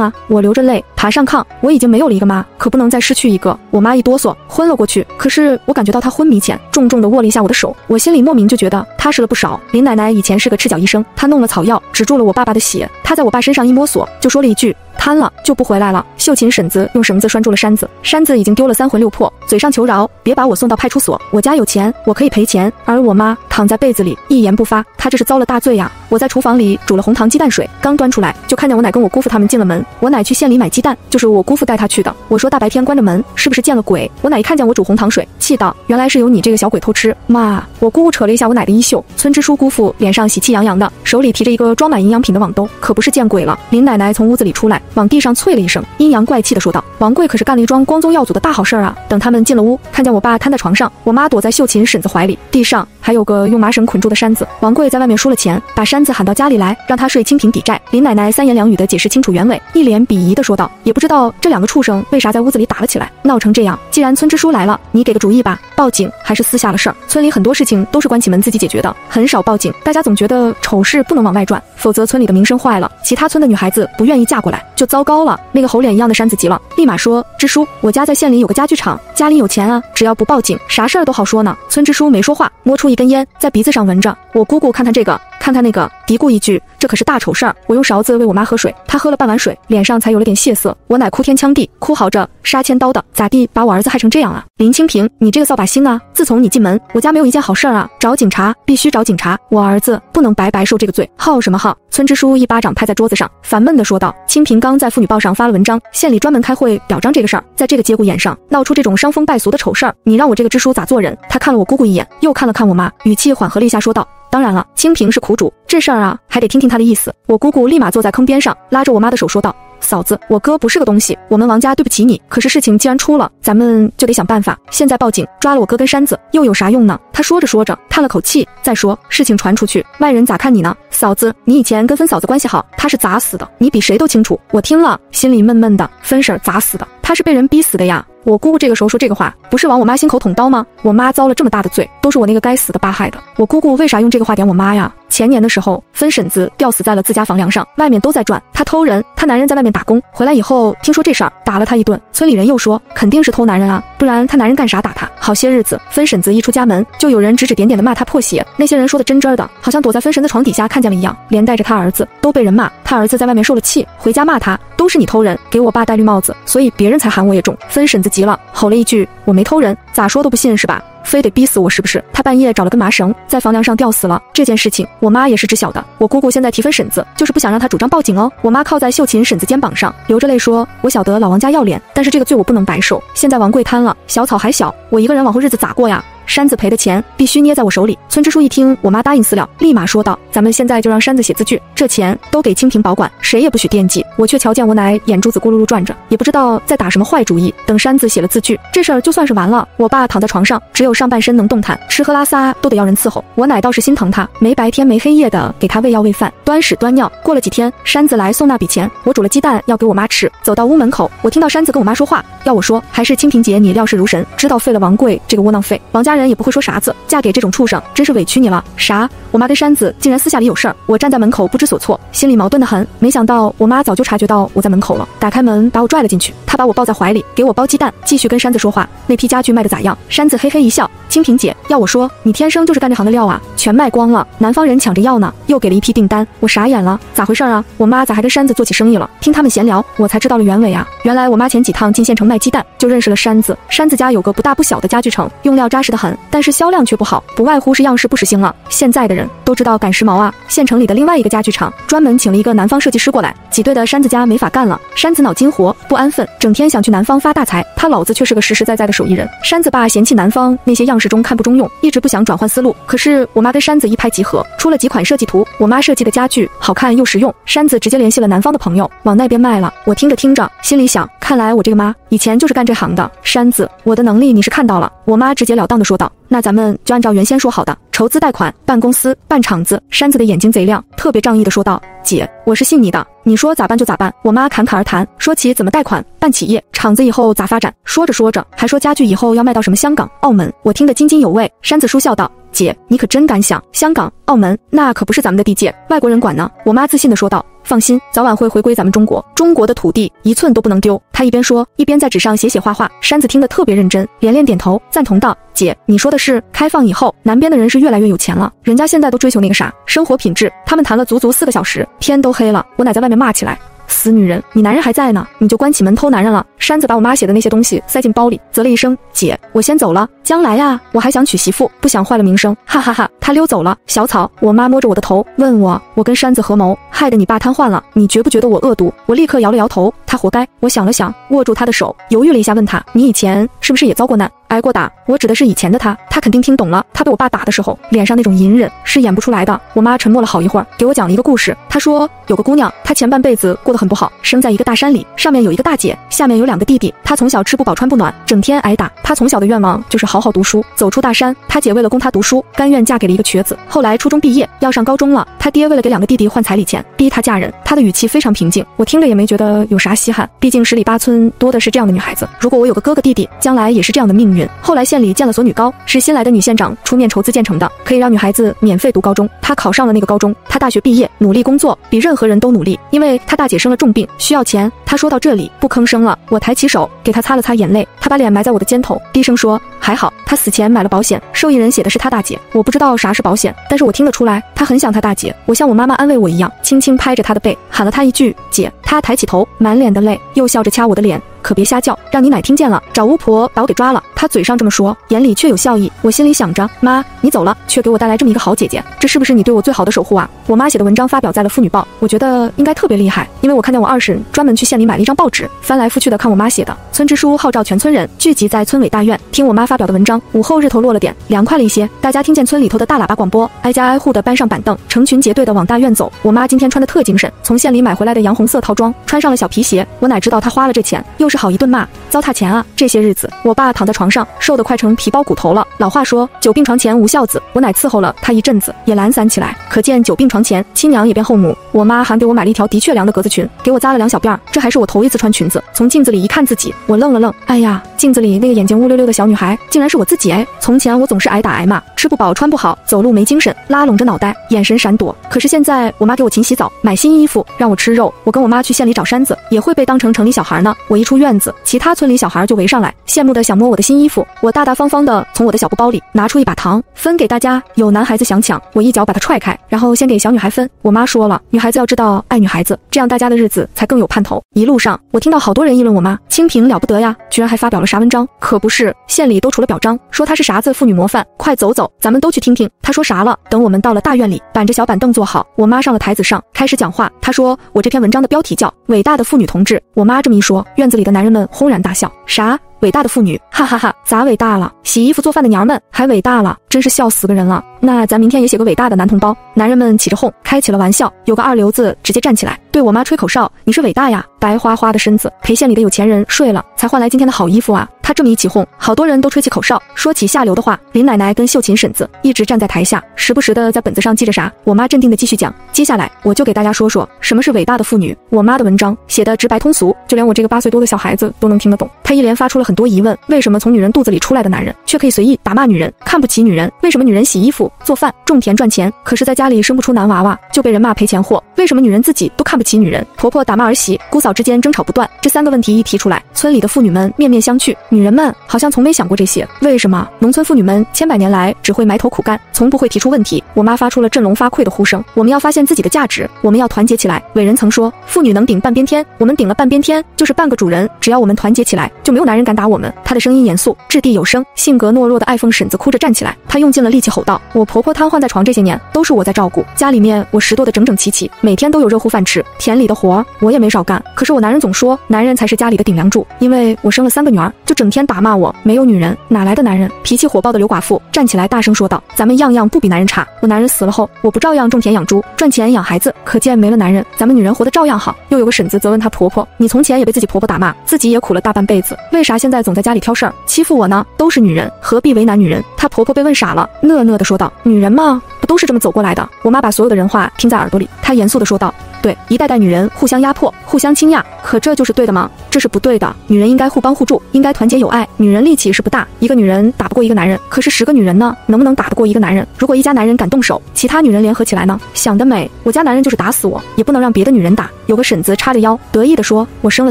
[SPEAKER 1] 啊？我流着泪爬上炕，我已经没。有了一个妈，可不能再失去一个。我妈一哆嗦，昏了过去。可是我感觉到她昏迷前，重重地握了一下我的手，我心里莫名就觉得踏实了不少。林奶奶以前是个赤脚医生，她弄了草药，止住了我爸爸的血。她在我爸身上一摸索，就说了一句。瘫了就不回来了。秀琴婶子用绳子拴住了山子，山子已经丢了三魂六魄，嘴上求饶，别把我送到派出所，我家有钱，我可以赔钱。而我妈躺在被子里一言不发，她这是遭了大罪呀！我在厨房里煮了红糖鸡蛋水，刚端出来就看见我奶跟我姑父他们进了门。我奶去县里买鸡蛋，就是我姑父带她去的。我说大白天关着门，是不是见了鬼？我奶一看见我煮红糖水，气道：原来是有你这个小鬼偷吃。妈，我姑姑扯了一下我奶的衣袖，村支书姑父脸上喜气洋洋的，手里提着一个装满营养品的网兜，可不是见鬼了。林奶奶从屋子里出来，往地上啐了一。声阴阳怪气地说道：“王贵可是干了一桩光宗耀祖的大好事儿啊！”等他们进了屋，看见我爸瘫在床上，我妈躲在秀琴婶子怀里，地上还有个用麻绳捆住的山子。王贵在外面输了钱，把山子喊到家里来，让他睡清平抵债。林奶奶三言两语的解释清楚原委，一脸鄙夷的说道：“也不知道这两个畜生为啥在屋子里打了起来，闹成这样。既然村支书来了，你给个主意吧，报警还是私下的事儿？村里很多事情都是关起门自己解决的，很少报警。大家总觉得丑事不能往外传，否则村里的名声坏了，其他村的女孩子不愿意嫁过来，就糟糕了。”那个猴脸一样的山子急了，立马说：“支书，我家在县里有个家具厂，家里有钱啊，只要不报警，啥事儿都好说呢。”村支书没说话，摸出一根烟，在鼻子上闻着。我姑姑看看这个，看看那个，嘀咕一句：“这可是大丑事儿。”我用勺子喂我妈喝水，她喝了半碗水，脸上才有了点血色。我奶哭天抢地，哭嚎着：“杀千刀的，咋地把我儿子害成这样啊？”林清平，你这个扫把星啊！自从你进门，我家没有一件好事儿啊！找警察，必须找警察！我儿子不能白白受这个罪。号什么号？村支书一巴掌拍在桌子上，烦闷地说道：“清平刚在妇女报上发了文章，县里专门开会表彰这个事儿，在这个节骨眼上闹出这种伤风败俗的丑事儿，你让我这个支书咋做人？”他看了我姑姑一眼，又看了看我妈，语气缓和了一下，说道。当然了，清平是苦主，这事儿啊还得听听他的意思。我姑姑立马坐在坑边上，拉着我妈的手说道：“嫂子，我哥不是个东西，我们王家对不起你。可是事情既然出了，咱们就得想办法。现在报警抓了我哥跟山子，又有啥用呢？”他说着说着，叹了口气，再说事情传出去，外人咋看你呢？嫂子，你以前跟分嫂子关系好，她是咋死的？你比谁都清楚。我听了心里闷闷的，分婶咋死的？她是被人逼死的呀。我姑姑这个时候说这个话，不是往我妈心口捅刀吗？我妈遭了这么大的罪，都是我那个该死的爸害的。我姑姑为啥用这个话点我妈呀？前年的时候，分婶子吊死在了自家房梁上，外面都在转。她偷人，她男人在外面打工，回来以后听说这事儿，打了她一顿。村里人又说肯定是偷男人啊，不然她男人干啥打她？好些日子，分婶子一出家门，就有人指指点点的骂她破鞋。那些人说的真真的，好像躲在分婶子床底下看见了一样，连带着她儿子都被人骂。她儿子在外面受了气，回家骂她，都是你偷人，给我爸戴绿帽子，所以别人才喊我也中。分婶子急了，吼了一句：“我没偷人，咋说都不信是吧？”非得逼死我是不是？他半夜找了根麻绳，在房梁上吊死了。这件事情，我妈也是知晓的。我姑姑现在提分婶子，就是不想让她主张报警哦。我妈靠在秀琴婶子肩膀上，流着泪说：“我晓得老王家要脸，但是这个罪我不能白受。现在王贵瘫了，小草还小，我一个人往后日子咋过呀？”山子赔的钱必须捏在我手里。村支书一听我妈答应私了，立马说道：“咱们现在就让山子写字据，这钱都给清平保管，谁也不许惦记。”我却瞧见我奶眼珠子咕噜噜转着，也不知道在打什么坏主意。等山子写了字据，这事儿就算是完了。我爸躺在床上，只有上半身能动弹，吃喝拉撒都得要人伺候。我奶倒是心疼他，没白天没黑夜的给他喂药喂饭，端屎端尿。过了几天，山子来送那笔钱，我煮了鸡蛋要给我妈吃。走到屋门口，我听到山子跟我妈说话，要我说还是清平姐你料事如神，知道废了王贵这个窝囊废。王家人。也不会说啥子。嫁给这种畜生，真是委屈你了。啥？我妈跟山子竟然私下里有事儿？我站在门口不知所措，心里矛盾的很。没想到我妈早就察觉到我在门口了，打开门把我拽了进去。她把我抱在怀里，给我包鸡蛋，继续跟山子说话。那批家具卖的咋样？山子嘿嘿一笑，清平姐要我说，你天生就是干这行的料啊，全卖光了，南方人抢着要呢，又给了一批订单。我傻眼了，咋回事啊？我妈咋还跟山子做起生意了？听他们闲聊，我才知道了原委啊。原来我妈前几趟进县城卖鸡蛋，就认识了山子。山子家有个不大不小的家具城，用料扎实的很，但是销量却不好，不外乎是样式不时兴了。现在的人都知道赶时髦啊，县城里的另外一个家具厂专门请了一个南方设计师过来，挤兑的山子家没法干了。山子脑筋活，不安分，整天想去南方发大财。他老子却是个实实在在的手艺人。山子爸嫌弃南方那些样式中看不中用，一直不想转换思路。可是我妈跟山子一拍即合，出了几款设计图。我妈设计的家具好看又实用，山子直接联系了南方的朋友，往那边卖了。我听着听着，心里想，看来我这个妈以前就是干这行的。山子，我的能力你是看到了。我妈直截了当的说道。那咱们就按照原先说好的，筹资贷款，办公司，办厂子。山子的眼睛贼亮，特别仗义的说道：“姐，我是信你的，你说咋办就咋办。”我妈侃侃而谈，说起怎么贷款、办企业、厂子以后咋发展。说着说着，还说家具以后要卖到什么香港、澳门，我听得津津有味。山子叔笑道：“姐，你可真敢想，香港、澳门那可不是咱们的地界，外国人管呢。”我妈自信的说道。放心，早晚会回归咱们中国。中国的土地一寸都不能丢。他一边说，一边在纸上写写画画。山子听得特别认真，连连点头赞同道：“姐，你说的是，开放以后，南边的人是越来越有钱了。人家现在都追求那个啥生活品质。”他们谈了足足四个小时，天都黑了，我奶在外面骂起来。死女人，你男人还在呢，你就关起门偷男人了。山子把我妈写的那些东西塞进包里，啧了一声：“姐，我先走了。将来呀，我还想娶媳妇，不想坏了名声。”哈哈哈，他溜走了。小草，我妈摸着我的头问我：“我跟山子合谋，害得你爸瘫痪了，你觉不觉得我恶毒？”我立刻摇了摇头，他活该。我想了想，握住他的手，犹豫了一下，问他：“你以前是不是也遭过难？”挨过打，我指的是以前的他，他肯定听懂了。他被我爸打的时候，脸上那种隐忍是演不出来的。我妈沉默了好一会儿，给我讲了一个故事。她说有个姑娘，她前半辈子过得很不好，生在一个大山里，上面有一个大姐，下面有两个弟弟。她从小吃不饱穿不暖，整天挨打。她从小的愿望就是好好读书，走出大山。她姐为了供她读书，甘愿嫁给了一个瘸子。后来初中毕业要上高中了，她爹为了给两个弟弟换彩礼钱，逼她嫁人。她的语气非常平静，我听着也没觉得有啥稀罕。毕竟十里八村多的是这样的女孩子。如果我有个哥哥弟弟，将来也是这样的命运。后来县里。建了所女高，是新来的女县长出面筹资建成的，可以让女孩子免费读高中。她考上了那个高中，她大学毕业，努力工作，比任何人都努力。因为她大姐生了重病，需要钱。她说到这里不吭声了，我抬起手给她擦了擦眼泪。她把脸埋在我的肩头，低声说：“还好，他死前买了保险，受益人写的是他大姐。我不知道啥是保险，但是我听得出来，他很想他大姐。我像我妈妈安慰我一样，轻轻拍着他的背，喊了他一句姐。他抬起头，满脸的泪，又笑着掐我的脸。”可别瞎叫，让你奶听见了，找巫婆把我给抓了。他嘴上这么说，眼里却有笑意。我心里想着，妈，你走了，却给我带来这么一个好姐姐，这是不是你对我最好的守护啊？我妈写的文章发表在了妇女报，我觉得应该特别厉害，因为我看见我二婶专门去县里买了一张报纸，翻来覆去的看我妈写的。村支书号召全村人聚集在村委大院，听我妈发表的文章。午后日头落了点，凉快了一些，大家听见村里头的大喇叭广播，挨家挨户的搬上板凳，成群结队的往大院走。我妈今天穿的特精神，从县里买回来的洋红色套装，穿上了小皮鞋。我哪知道她花了这钱，又是好一顿骂。糟蹋钱啊！这些日子，我爸躺在床上，瘦得快成皮包骨头了。老话说，久病床前无孝子。我奶伺候了他一阵子，也懒散起来。可见久病床前，亲娘也变后母。我妈还给我买了一条的确凉的格子裙，给我扎了两小辫儿。这还是我头一次穿裙子。从镜子里一看自己，我愣了愣。哎呀，镜子里那个眼睛乌溜溜的小女孩，竟然是我自己哎！从前我总是挨打挨骂，吃不饱穿不好，走路没精神，拉拢着脑袋，眼神闪躲。可是现在，我妈给我勤洗澡，买新衣服，让我吃肉。我跟我妈去县里找山子，也会被当成城里小孩呢。我一出院院子，其他。村里小孩就围上来，羡慕的想摸我的新衣服。我大大方方的从我的小布包里拿出一把糖，分给大家。有男孩子想抢，我一脚把他踹开，然后先给小女孩分。我妈说了，女孩子要知道爱女孩子，这样大家的日子才更有盼头。一路上，我听到好多人议论我妈，清贫了不得呀，居然还发表了啥文章？可不是，县里都除了表彰，说她是啥子妇女模范。快走走，咱们都去听听她说啥了。等我们到了大院里，板着小板凳坐好，我妈上了台子上开始讲话。她说我这篇文章的标题叫《伟大的妇女同志》。我妈这么一说，院子里的男男人们轰然大笑。啥？伟大的妇女，哈哈哈！咋伟大了？洗衣服做饭的娘们还伟大了？真是笑死个人了。那咱明天也写个伟大的男同胞。男人们起着哄，开起了玩笑。有个二流子直接站起来对我妈吹口哨：“你是伟大呀，白花花的身子陪县里的有钱人睡了，才换来今天的好衣服啊。”他这么一起哄，好多人都吹起口哨，说起下流的话。林奶奶跟秀琴婶子一直站在台下，时不时的在本子上记着啥。我妈镇定的继续讲，接下来我就给大家说说什么是伟大的妇女。我妈的文章写的直白通俗，就连我这个八岁多的小孩子都能听得懂。她一连发出了很多疑问：为什么从女人。肚子里出来的男人。却可以随意打骂女人，看不起女人？为什么女人。洗衣服、做饭、种田赚钱，可是在家里生不出男娃娃就被人。骂赔钱货？为什么女人。自己都看不起女人？婆婆打骂儿媳，姑嫂之间争吵不断。这三个问题一提出来，村里的妇女们面面相觑。女人们好像从没想过这些。为什么农村妇女们千百年来只会埋头苦干，从不会提出问题？我妈发出了振聋发聩的呼声：我们要发现自己的价值，我们要团结起来。伟人曾说，妇女能顶半边天，我们顶了半边天，就是半个主人。只要我们团结起来，就没有男人敢打我们。她的声音严肃，掷地有声。性格懦弱的爱凤婶子哭着站起来，她用尽了力气吼道：我婆婆瘫痪在床这些年，都是我在照顾，家里面我拾掇的整整齐齐，每天都有热乎饭吃，田里的活我也没少干。可是我男人总说，男人才是家里的顶梁柱，因为我生了三个女儿，就整整天打骂我，没有女人哪来的男人？脾气火爆的刘寡妇站起来大声说道：“咱们样样不比男人差。我男人死了后，我不照样种田养猪，赚钱养孩子？可见没了男人，咱们女人活得照样好。”又有个婶子责问她婆婆：“你从前也被自己婆婆打骂，自己也苦了大半辈子，为啥现在总在家里挑事儿，欺负我呢？都是女人，何必为难女人？”她婆婆被问傻了，讷讷的说道：“女人嘛，不都是这么走过来的？”我妈把所有的人话听在耳朵里，她严肃的说道。对，一代代女人互相压迫，互相倾轧，可这就是对的吗？这是不对的。女人应该互帮互助，应该团结友爱。女人力气是不大，一个女人打不过一个男人，可是十个女人呢，能不能打得过一个男人？如果一家男人敢动手，其他女人联合起来呢？想得美！我家男人就是打死我，也不能让别的女人打。有个婶子叉着腰，得意地说：“我生了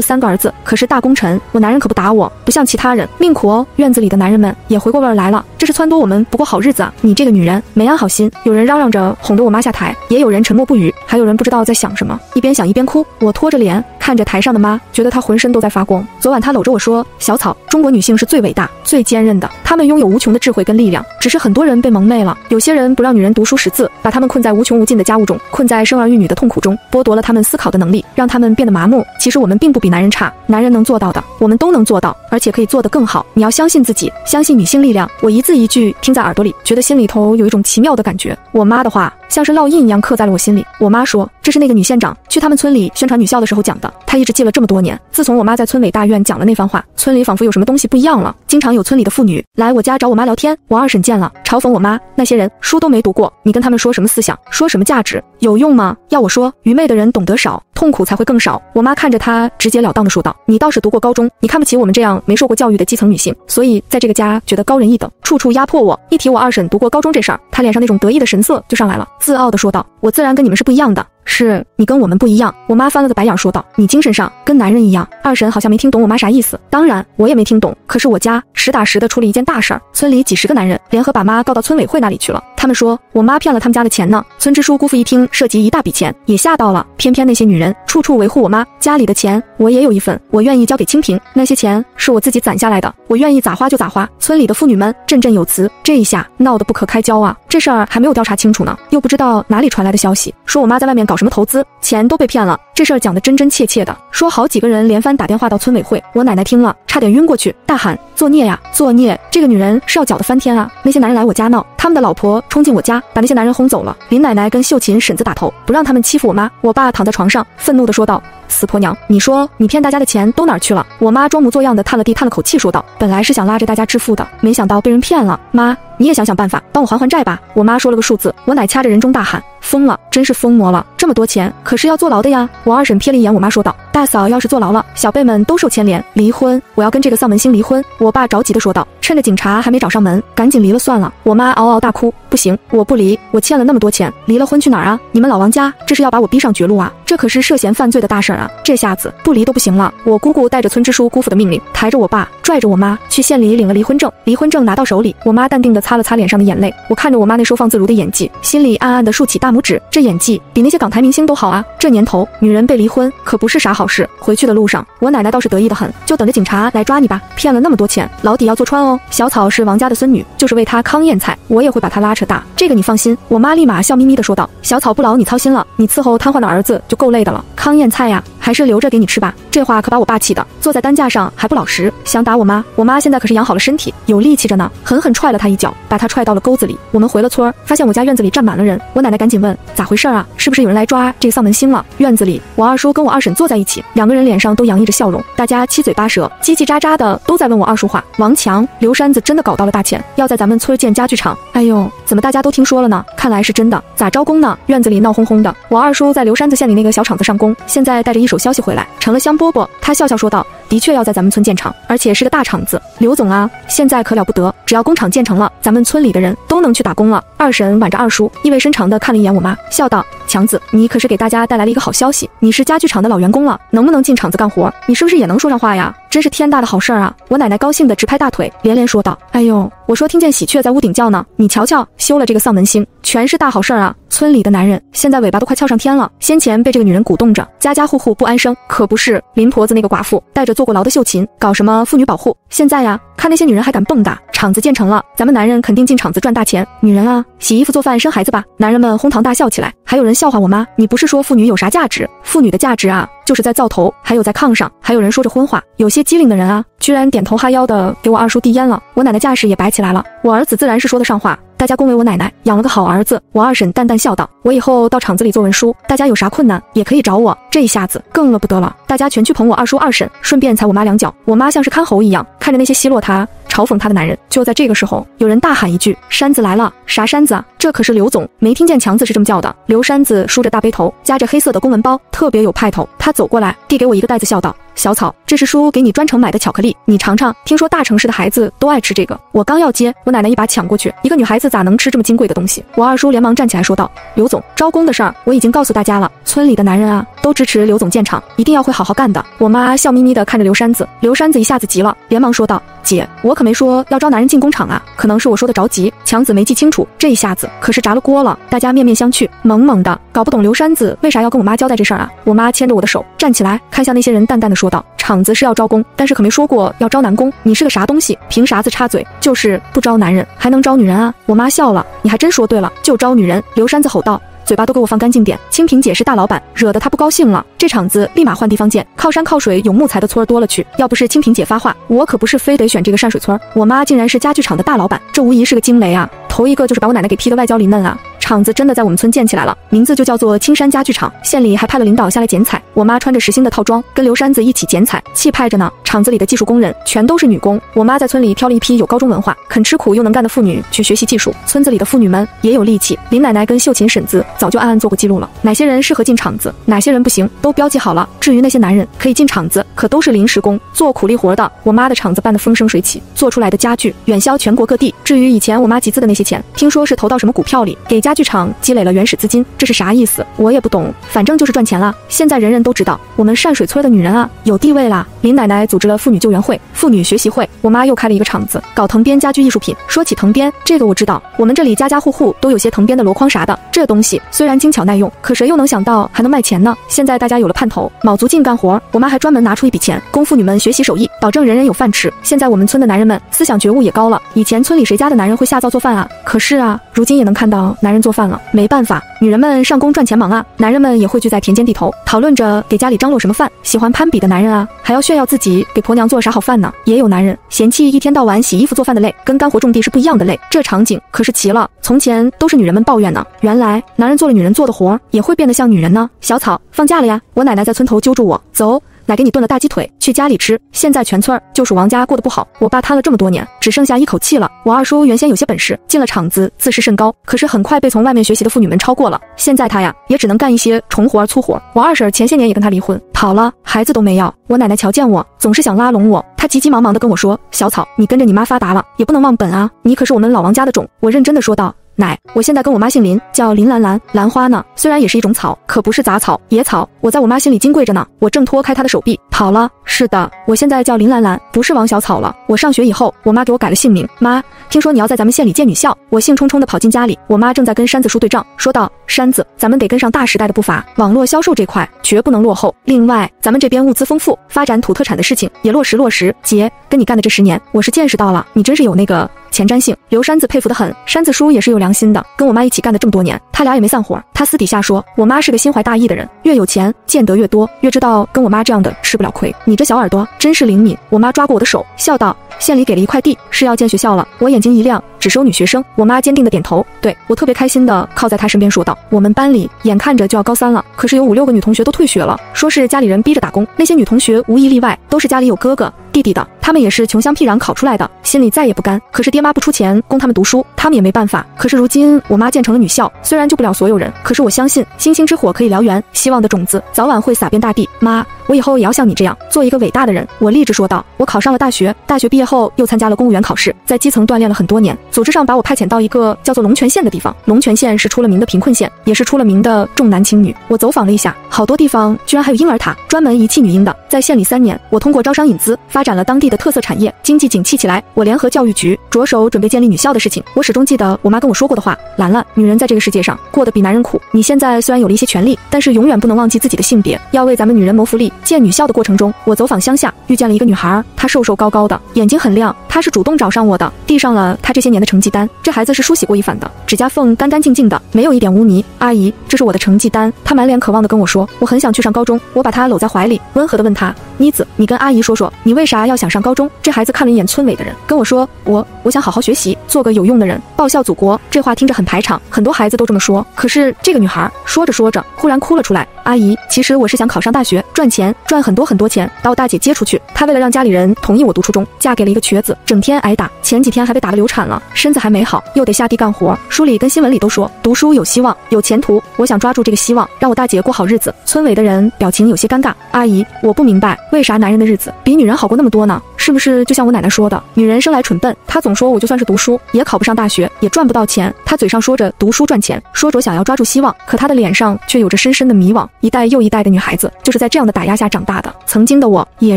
[SPEAKER 1] 三个儿子，可是大功臣，我男人可不打我，不像其他人，命苦哦。”院子里的男人们也回过味儿来了，这是撺掇我们不过好日子啊！你这个女人没安好心。有人嚷嚷着哄得我妈下台，也有人沉默不语，还有人不知道在想什么，一边想一边哭。我拖着脸看着台上的妈，觉得她浑身都在发光。昨晚她搂着我说：“小草，中国女性是最伟大、最坚韧的，她们拥有无穷的智慧跟力量，只是很多人被蒙昧了。有些人不让女人读书识字，把她们困在无穷无尽的家务中，困在生儿育女的痛苦中，剥夺了她们思考的能力，让她们变得。”麻木，其实我们并不比男人差，男人能做到的，我们都能做到，而且可以做得更好。你要相信自己，相信女性力量。我一字一句听在耳朵里，觉得心里头有一种奇妙的感觉。我妈的话像是烙印一样刻在了我心里。我妈说，这是那个女县长去他们村里宣传女校的时候讲的，她一直记了这么多年。自从我妈在村委大院讲了那番话，村里仿佛有什么东西不一样了。经常有村里的妇女来我家找我妈聊天，我二婶见了，嘲讽我妈，那些人书都没读过，你跟他们说什么思想，说什么价值，有用吗？要我说，愚昧的人懂得少，痛苦才会更少。我妈看着。他直截了当的说道：“你倒是读过高中，你看不起我们这样没受过教育的基层女性，所以在这个家觉得高人一等，处处压迫我。一提我二婶读过高中这事儿，他脸上那种得意的神色就上来了，自傲的说道：我自然跟你们是不一样的。”是你跟我们不一样，我妈翻了个白眼说道：“你精神上跟男人一样。”二婶好像没听懂我妈啥意思，当然我也没听懂。可是我家实打实的出了一件大事儿，村里几十个男人联合把妈告到村委会那里去了。他们说我妈骗了他们家的钱呢。村支书姑父一听涉及一大笔钱，也吓到了。偏偏那些女人处处维护我妈家里的钱，我也有一份，我愿意交给清平。那些钱是我自己攒下来的，我愿意咋花就咋花。村里的妇女们振振有词，这一下闹得不可开交啊！这事儿还没有调查清楚呢，又不知道哪里传来的消息，说我妈在外面搞。什么投资钱都被骗了，这事儿讲的真真切切的，说好几个人连番打电话到村委会，我奶奶听了差点晕过去，大喊作孽呀作孽！这个女人是要搅得翻天啊！那些男人来我家闹，他们的老婆冲进我家，把那些男人轰走了。林奶奶跟秀琴婶子打头，不让他们欺负我妈。我爸躺在床上，愤怒地说道。死婆娘，你说你骗大家的钱都哪儿去了？我妈装模作样的叹了地，叹了口气，说道：“本来是想拉着大家致富的，没想到被人骗了。妈，你也想想办法，帮我还还债吧。”我妈说了个数字，我奶掐着人中大喊：“疯了，真是疯魔了！这么多钱，可是要坐牢的呀！”我二婶瞥了一眼我妈，说道：“大嫂要是坐牢了，小辈们都受牵连，离婚，我要跟这个丧门星离婚。”我爸着急的说道：“趁着警察还没找上门，赶紧离了算了。”我妈嗷嗷大哭：“不行，我不离，我欠了那么多钱，离了婚去哪儿啊？你们老王家这是要把我逼上绝路啊！这可是涉嫌犯罪的大事儿啊！这下子……”不离都不行了，我姑姑带着村支书姑父的命令，抬着我爸，拽着我妈去县里领了。离婚证。离婚证拿到手里，我妈淡定地擦了擦脸上的眼泪。我看着我妈那收放自如的演技，心里暗暗地竖起大拇指。这演技比那些港台明星都好啊！这年头，女人被离婚可不是啥好事。回去的路上，我奶奶倒是得意得很，就等着警察来抓你吧。骗了那么多钱，牢底要坐穿哦。小草是王家的孙女，就是为她糠咽菜，我也会把她拉扯大。这个你放心。我妈立马笑眯眯地说道：“小草不劳你操心了，你伺候瘫痪的儿子就够累的了。糠咽菜呀。”还是留着给你吃吧。这话可把我爸气的，坐在担架上还不老实，想打我妈。我妈现在可是养好了身体，有力气着呢，狠狠踹了他一脚，把他踹到了沟子里。我们回了村，发现我家院子里站满了人。我奶奶赶紧问咋回事啊？是不是有人来抓这个丧门星了？院子里，我二叔跟我二婶坐在一起，两个人脸上都洋溢着笑容，大家七嘴八舌、叽叽喳喳的都在问我二叔话。王强、刘山子真的搞到了大钱，要在咱们村建家具厂。哎呦，怎么大家都听说了呢？看来是真的。咋招工呢？院子里闹哄哄的。我二叔在刘山子县里那个小厂子上工，现在带着一手消息回来，成了香饽饽。他笑笑说道：“的确要在咱们村建厂，而且是个大厂子。刘总啊，现在可了不得，只要工厂建成了，咱们村里的人都能去打工了。”二婶挽着二叔，意味深长地看了一眼我妈，笑道：“强子，你可是给大家带来了一个好消息，你是家具厂的老员工了，能不能进厂子干活？你是不是也能说上话呀？真是天大的好事儿啊！”我奶奶高兴地直拍大腿，连连说道：“哎呦，我说听见喜鹊在屋顶叫呢，你瞧瞧，修了这个丧门星，全是大好事儿啊！村里的男人现在尾巴都快翘上天了，先前被这个女人鼓动着，家家户户不安生，可不是林婆子那个寡妇带着坐过牢的秀琴搞什么妇女保护，现在呀，看那些女人还敢蹦跶，厂子建成了，咱们男人肯定进厂子赚大钱，女人啊，洗衣服做饭生孩子吧！男人们哄堂大笑起来，还有人笑话我妈，你不是说妇女有啥价值？妇女的价值啊，就是在灶头，还有在炕上，还有人说着荤话，有些机灵的人啊，居然点头哈腰的给我二叔递烟了，我奶奶架势也摆起来了，我儿子自然是说得上话。大家恭维我奶奶养了个好儿子，我二婶淡淡笑道：“我以后到厂子里做文书，大家有啥困难也可以找我。”这一下子更了不得了，大家全去捧我二叔二婶，顺便踩我妈两脚。我妈像是看猴一样看着那些奚落她、嘲讽她的男人。就在这个时候，有人大喊一句：“山子来了！”啥山子啊？这可是刘总，没听见强子是这么叫的。刘山子梳着大背头，夹着黑色的公文包，特别有派头。他走过来，递给我一个袋子，笑道：“小草，这是叔给你专程买的巧克力，你尝尝。听说大城市的孩子都爱吃这个。”我刚要接，我奶奶一把抢过去。一个女孩子咋能吃这么金贵的东西？我二叔连忙站起来说道：“刘总，招工的事儿我已经告诉大家了，村里的男人啊，都支持刘总建厂，一定要会好好干的。”我妈笑眯眯地看着刘山子，刘山子一下子急了，连忙说道：“姐，我可没说要招男人进工厂啊，可能是我说的着急，强子没记清楚。这一下子可是炸了锅了。”大家面面相觑，懵懵的，搞不懂刘山子为啥要跟我妈交代这事儿啊？我妈牵着我的手站起来，看向那些人，淡淡的说道：“厂子是要招工，但是可没说过要招男工。你是个啥东西？凭啥子插嘴？就是不招男人，还能招女人啊？”我妈笑了：“你还真说对了，就招女人。”刘山子吼道。嘴巴都给我放干净点！清平姐是大老板，惹得她不高兴了，这场子立马换地方建，靠山靠水有木材的村儿多了去。要不是清平姐发话，我可不是非得选这个山水村。我妈竟然是家具厂的大老板，这无疑是个惊雷啊！头一个就是把我奶奶给劈的外焦里嫩啊！厂子真的在我们村建起来了，名字就叫做青山家具厂，县里还派了领导下来剪彩。我妈穿着实心的套装，跟刘山子一起剪彩，气派着呢。厂子里的技术工人全都是女工，我妈在村里挑了一批有高中文化、肯吃苦又能干的妇女去学习技术。村子里的妇女们也有力气，林奶奶跟秀琴婶子早就暗暗做过记录了，哪些人适合进厂子，哪些人不行，都标记好了。至于那些男人可以进厂子，可都是临时工，做苦力活的。我妈的厂子办得风生水起，做出来的家具远销全国各地。至于以前我妈集资的那些钱，听说是投到什么股票里，给家具厂积累了原始资金，这是啥意思？我也不懂，反正就是赚钱了。现在人人都知道，我们善水村的女人啊，有地位啦。林奶奶组织了妇女救援会、妇女学习会，我妈又开了一个厂子，搞藤编家居艺术品。说起藤编，这个我知道，我们这里家家户户都有些藤编的箩筐啥的。这东西虽然精巧耐用，可谁又能想到还能卖钱呢？现在大家有了盼头，卯足劲干活，我妈还专门拿出一笔钱供妇女们学习手艺，保证人人有饭吃。现在我们村的男人们思想觉悟也高了，以前村里谁家的男人会下灶做饭啊？可是啊，如今也能看到男人做做饭了。没办法，女人们上工赚钱忙啊，男人们也汇聚在田间地头，讨论着给家里张罗什么饭。喜欢攀比的男人啊，还要炫耀自己给婆娘做啥好饭呢。也有男人嫌弃一天到晚洗衣服做饭的累，跟干活种地是不一样的累。这场景可是齐了。从前都是女人们抱怨呢，原来男人做了女人做的活，也会变得像女人呢。小草，放假了呀！我奶奶在村头揪住我，走。奶给你炖了大鸡腿，去家里吃。现在全村儿就属王家过得不好，我爸瘫了这么多年，只剩下一口气了。我二叔原先有些本事，进了厂子，自视甚高，可是很快被从外面学习的妇女们超过了。现在他呀，也只能干一些重活粗活。我二婶前些年也跟他离婚，跑了，孩子都没要。我奶奶瞧见我，总是想拉拢我，她急急忙忙的跟我说：“小草，你跟着你妈发达了，也不能忘本啊，你可是我们老王家的种。”我认真的说道。奶，我现在跟我妈姓林，叫林兰兰。兰花呢，虽然也是一种草，可不是杂草、野草。我在我妈心里金贵着呢。我挣脱开她的手臂跑了。是的，我现在叫林兰兰，不是王小草了。我上学以后，我妈给我改了姓名。妈，听说你要在咱们县里建女校，我兴冲冲的跑进家里，我妈正在跟山子叔对账，说道：山子，咱们得跟上大时代的步伐，网络销售这块绝不能落后。另外，咱们这边物资丰富，发展土特产的事情也落实落实。姐，跟你干的这十年，我是见识到了，你真是有那个。前瞻性，刘山子佩服的很。山子叔也是有良心的，跟我妈一起干的这么多年，他俩也没散伙。他私底下说，我妈是个心怀大义的人，越有钱见得越多，越知道跟我妈这样的吃不了亏。你这小耳朵真是灵敏。我妈抓过我的手，笑道：“县里给了一块地，是要建学校了。”我眼睛一亮，只收女学生。我妈坚定的点头，对我特别开心的靠在她身边说道：“我们班里眼看着就要高三了，可是有五六个女同学都退学了，说是家里人逼着打工。那些女同学无一例外都是家里有哥哥。”弟弟的，他们也是穷乡僻壤考出来的，心里再也不甘。可是爹妈不出钱供他们读书，他们也没办法。可是如今我妈建成了女校，虽然救不了所有人，可是我相信星星之火可以燎原，希望的种子早晚会撒遍大地。妈，我以后也要像你这样做一个伟大的人。我励志说道。我考上了大学，大学毕业后又参加了公务员考试，在基层锻炼了很多年。组织上把我派遣到一个叫做龙泉县的地方，龙泉县是出了名的贫困县，也是出了名的重男轻女。我走访了一下，好多地方居然还有婴儿塔，专门遗弃女婴的。在县里三年，我通过招商引资发展了当地的特色产业，经济景气起来。我联合教育局着手准备建立女校的事情。我始终记得我妈跟我说过的话：兰兰，女人在这个世界上过得比男人苦。你现在虽然有了一些权利，但是永远不能忘记自己的性别，要为咱们女人谋福利。建女校的过程中，我走访乡下，遇见了一个女孩，她瘦瘦高高的，眼睛很亮。她是主动找上我的，递上了她这些年的成绩单。这孩子是梳洗过一番的，指甲缝干干净净的，没有一点污泥。阿姨，这是我的成绩单。她满脸渴望的跟我说：“我很想去上高中。”我把她搂在怀里，温和的问她。妮子，你跟阿姨说说，你为啥要想上高中？这孩子看了一眼村委的人，跟我说，我我想好好学习，做个有用的人，报效祖国。这话听着很排场，很多孩子都这么说。可是这个女孩说着说着，忽然哭了出来。阿姨，其实我是想考上大学，赚钱，赚很多很多钱，把我大姐接出去。她为了让家里人同意我读初中，嫁给了一个瘸子，整天挨打，前几天还被打得流产了，身子还没好，又得下地干活。书里跟新闻里都说读书有希望，有前途。我想抓住这个希望，让我大姐过好日子。村委的人表情有些尴尬。阿姨，我不明白。为啥男人的日子比女人好过那么多呢？是不是就像我奶奶说的，女人生来蠢笨？她总说我就算是读书，也考不上大学，也赚不到钱。她嘴上说着读书赚钱，说着想要抓住希望，可她的脸上却有着深深的迷惘。一代又一代的女孩子就是在这样的打压下长大的。曾经的我也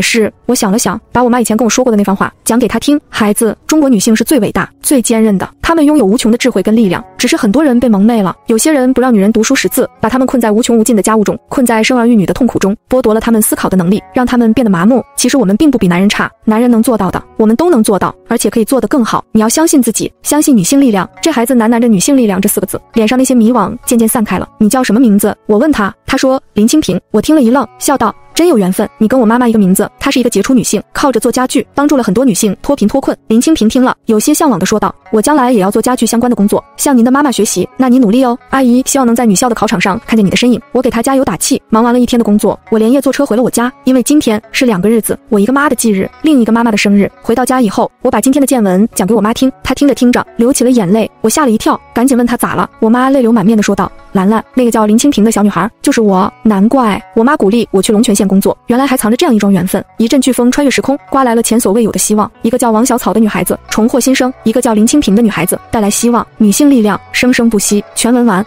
[SPEAKER 1] 是。我想了想，把我妈以前跟我说过的那番话讲给她听。孩子，中国女性是最伟大、最坚韧的，他们拥有无穷的智慧跟力量，只是很多人被蒙昧了。有些人不让女人读书识字，把他们困在无穷无尽的家务中，困在生儿育女的痛苦中，剥夺了他们思考的能力，让他们变得。麻木，其实我们并不比男人差，男人能做到的，我们都能做到，而且可以做得更好。你要相信自己，相信女性力量。这孩子喃喃着“女性力量”这四个字，脸上那些迷惘渐渐散开了。你叫什么名字？我问他，他说林清平。我听了一愣，笑道。真有缘分，你跟我妈妈一个名字。她是一个杰出女性，靠着做家具帮助了很多女性脱贫脱困。林清平听了，有些向往的说道：“我将来也要做家具相关的工作，向您的妈妈学习。那你努力哦，阿姨，希望能在女校的考场上看见你的身影。”我给她加油打气。忙完了一天的工作，我连夜坐车回了我家，因为今天是两个日子，我一个妈的忌日，另一个妈妈的生日。回到家以后，我把今天的见闻讲给我妈听，她听着听着流起了眼泪，我吓了一跳，赶紧问她咋了。我妈泪流满面的说道：“兰兰，那个叫林清平的小女孩就是我。难怪我妈鼓励我去龙泉县工作，原来还。”藏着这样一桩缘分，一阵飓风穿越时空，刮来了前所未有的希望。一个叫王小草的女孩子重获新生，一个叫林清平的女孩子带来希望。女性力量生生不息。全文完。